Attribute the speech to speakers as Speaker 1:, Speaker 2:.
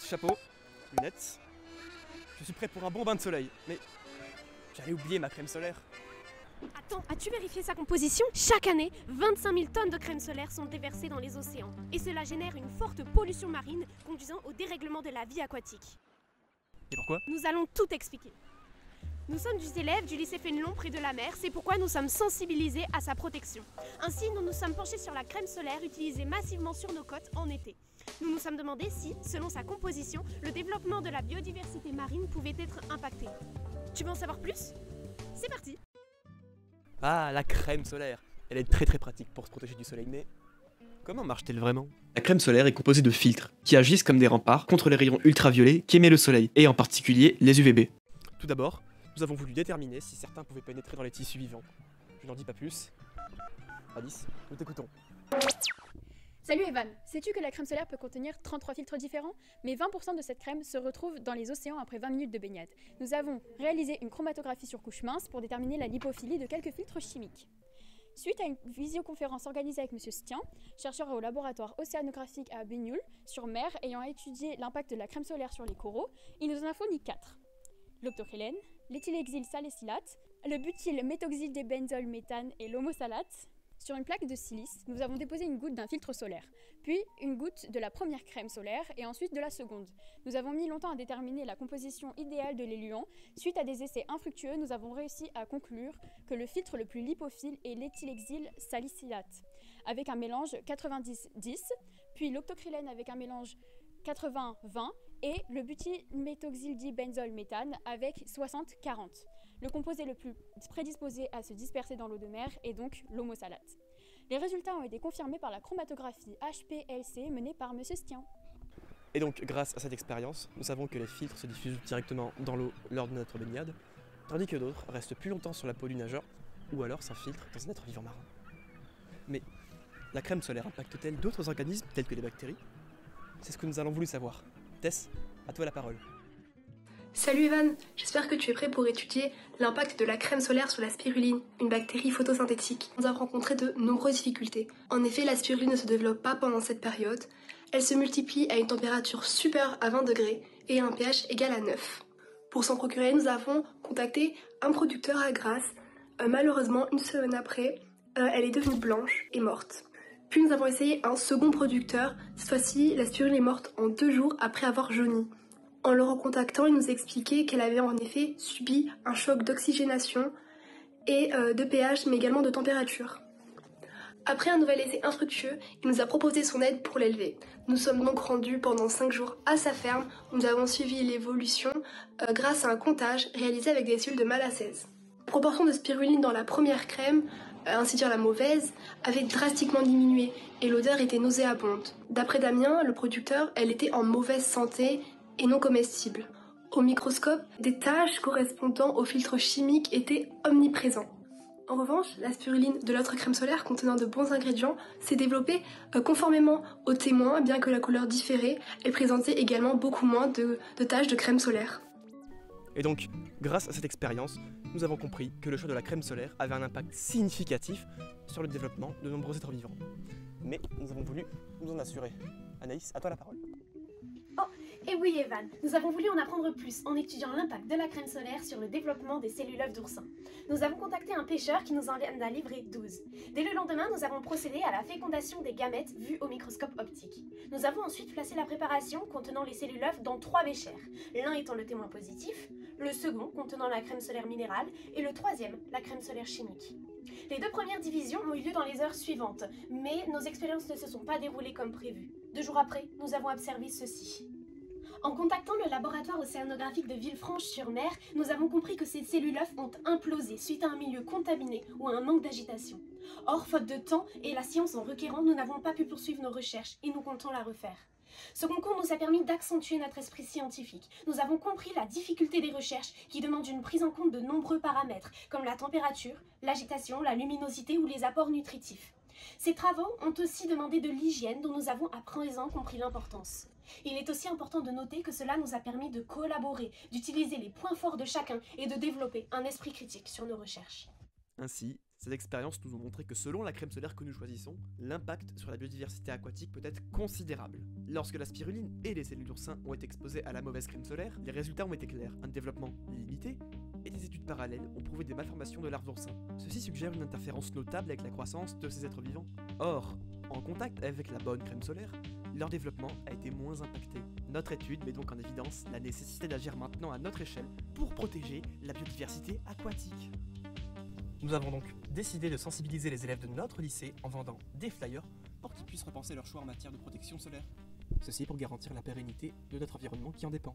Speaker 1: chapeau, lunettes. Je suis prêt pour un bon bain de soleil. Mais j'allais oublier ma crème solaire.
Speaker 2: Attends, as-tu vérifié sa composition? Chaque année, 25 000 tonnes de crème solaire sont déversées dans les océans. Et cela génère une forte pollution marine, conduisant au dérèglement de la vie aquatique.
Speaker 1: Et pourquoi?
Speaker 2: Nous allons tout expliquer. Nous sommes des élèves du lycée Fénelon près de la mer, c'est pourquoi nous sommes sensibilisés à sa protection. Ainsi, nous nous sommes penchés sur la crème solaire utilisée massivement sur nos côtes en été. Nous nous sommes demandé si, selon sa composition, le développement de la biodiversité marine pouvait être impacté. Tu veux en savoir plus? C'est parti
Speaker 1: Ah, la crème solaire. Elle est très très pratique pour se protéger du soleil, mais comment marche-t-elle vraiment?
Speaker 3: La crème solaire est composée de filtres qui agissent comme des remparts contre les rayons ultraviolets qu'émet le soleil, et en particulier les UVB.
Speaker 1: Tout d'abord, nous avons voulu déterminer si certains pouvaient pénétrer dans les tissus vivants. Je n'en dis pas plus. Alice, nous t'écoutons.
Speaker 4: Salut Evan, sais-tu que la crème solaire peut contenir 33 filtres différents? Mais 20% de cette crème se retrouve dans les océans après 20 minutes de baignade. Nous avons réalisé une chromatographie sur couche mince pour déterminer la lipophilie de quelques filtres chimiques. Suite à une visioconférence organisée avec M. Stian, chercheur au laboratoire océanographique à Bénioul, sur mer, ayant étudié l'impact de la crème solaire sur les coraux, il nous en a fourni 4. L'octocrylène, l'éthylhexyl salicylate, le butyl méthoxydébenzol méthane et l'homosalate. Sur une plaque de silice, nous avons déposé une goutte d'un filtre solaire, puis une goutte de la première crème solaire et ensuite de la seconde. Nous avons mis longtemps à déterminer la composition idéale de l'éluant. Suite à des essais infructueux, nous avons réussi à conclure que le filtre le plus lipophile est l'éthylhexyl salicylate, avec un mélange 90-10, puis l'octocrylène avec un mélange 80-20 et le butylméthoxydibenzol méthane avec 60-40. Le composé le plus prédisposé à se disperser dans l'eau de mer est donc l'homosalate. Les résultats ont été confirmés par la chromatographie HPLC menée par M. Stian.
Speaker 1: Et donc, grâce à cette expérience, nous savons que les filtres se diffusent directement dans l'eau lors de notre baignade, tandis que d'autres restent plus longtemps sur la peau du nageur, ou alors s'infiltrent dans un être vivant marin. Mais la crème solaire impacte-t-elle d'autres organismes tels que les bactéries? C'est ce que nous allons voulu savoir. Tess, à toi la parole.
Speaker 5: Salut Evan, j'espère que tu es prêt pour étudier l'impact de la crème solaire sur la spiruline, une bactérie photosynthétique. Nous avons rencontré de nombreuses difficultés. En effet, la spiruline ne se développe pas pendant cette période. Elle se multiplie à une température supérieure à 20 degrés et un pH égal à 9. Pour s'en procurer, nous avons contacté un producteur à Grasse. Euh, malheureusement, une semaine après, euh, elle est devenue blanche et morte. Puis nous avons essayé un second producteur. Cette fois-ci, la spiruline est morte en deux jours après avoir jauni. En le recontactant, il nous expliquait qu'elle avait en effet subi un choc d'oxygénation et euh, de pH, mais également de température. Après un nouvel essai infructueux, il nous a proposé son aide pour l'élever. Nous sommes donc rendus pendant 5 jours à sa ferme. Nous avons suivi l'évolution euh, grâce à un comptage réalisé avec des cellules de malassèse. La proportion de spiruline dans la première crème, euh, ainsi dire la mauvaise, avait drastiquement diminué et l'odeur était nauséabonde. D'après Damien, le producteur, elle était en mauvaise santé et non comestible. Au microscope, des taches correspondant aux filtres chimiques étaient omniprésents. En revanche, la spiruline de l'autre crème solaire contenant de bons ingrédients s'est développée euh, conformément aux témoins, bien que la couleur différait, elle présentait également beaucoup moins de taches de crème solaire.
Speaker 1: Et donc, grâce à cette expérience, nous avons compris que le choix de la crème solaire avait un impact significatif sur le développement de nombreux êtres vivants. Mais nous avons voulu nous en assurer. Anaïs, à toi la parole.
Speaker 2: Et oui Evan, nous avons voulu en apprendre plus en étudiant l'impact de la crème solaire sur le développement des cellules œufs d'oursin. Nous avons contacté un pêcheur qui nous en a livré 12. Dès le lendemain, nous avons procédé à la fécondation des gamètes vues au microscope optique. Nous avons ensuite placé la préparation contenant les cellules œufs dans trois béchers, l'un étant le témoin positif, le second contenant la crème solaire minérale et le troisième la crème solaire chimique. Les deux premières divisions ont eu lieu dans les heures suivantes, mais nos expériences ne se sont pas déroulées comme prévu. Deux jours après, nous avons observé ceci. En contactant le laboratoire océanographique de Villefranche-sur-Mer, nous avons compris que ces cellules œufs ont implosé suite à un milieu contaminé ou à un manque d'agitation. Or, faute de temps et la science en requérant, nous n'avons pas pu poursuivre nos recherches et nous comptons la refaire. Ce concours nous a permis d'accentuer notre esprit scientifique. Nous avons compris la difficulté des recherches qui demandent une prise en compte de nombreux paramètres, comme la température, l'agitation, la luminosité ou les apports nutritifs. Ces travaux ont aussi demandé de l'hygiène dont nous avons à présent compris l'importance. Il est aussi important de noter que cela nous a permis de collaborer, d'utiliser les points forts de chacun et de développer un esprit critique sur nos recherches.
Speaker 1: Ainsi,
Speaker 3: Ces expériences nous ont montré que selon la crème solaire que nous choisissons, l'impact sur la biodiversité aquatique peut être considérable. Lorsque la spiruline et les cellules d'oursin ont été exposées à la mauvaise crème solaire, les résultats ont été clairs, un développement limité et des études parallèles ont prouvé des malformations de larves d'oursin. Ceci suggère une interférence notable avec la croissance de ces êtres vivants. Or, en contact avec la bonne crème solaire, leur développement a été moins impacté. Notre étude met donc en évidence la nécessité d'agir maintenant à notre échelle pour protéger la biodiversité aquatique. Nous avons donc décidé de sensibiliser les élèves de notre lycée en vendant des flyers pour qu'ils puissent repenser leur choix en matière de protection solaire. Ceci pour garantir la pérennité de notre environnement qui en dépend.